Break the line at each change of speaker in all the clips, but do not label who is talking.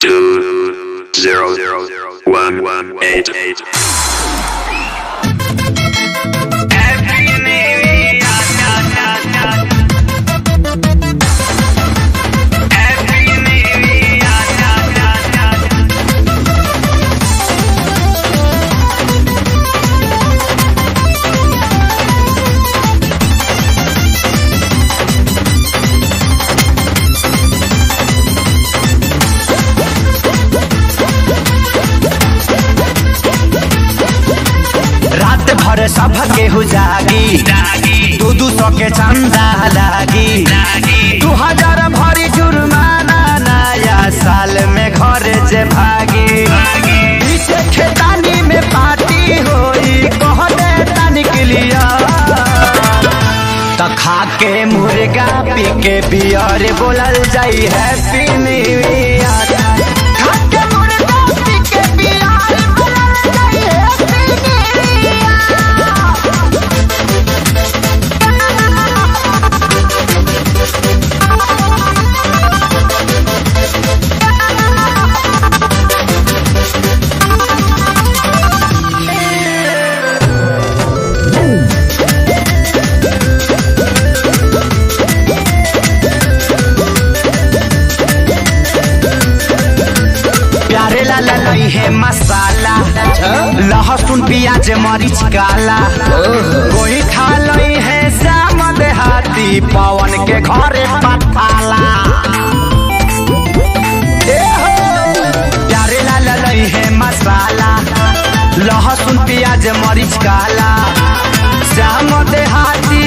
two zero zero one one eight eight.
भर सब केहू जागी। दू दू सौ के चंदा लागी। दू हज़ार भरी जुर्माना नया साल में घर जे भागी। पीछे खेतानी में पार्टी होई के मुर्गा पी के बियर बोलल जाई हैप्पी न्यू मसाला। लहसुन प्याज मरीच काला। कोई खा लई है श्याम देहाती पवन के घरे हो, प्यारे लाला लई है मसाला। लहसुन प्याज मरीच काला। श्याम देहाती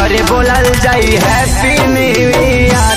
और बोलल जाई हैप्पी न्यू ईयर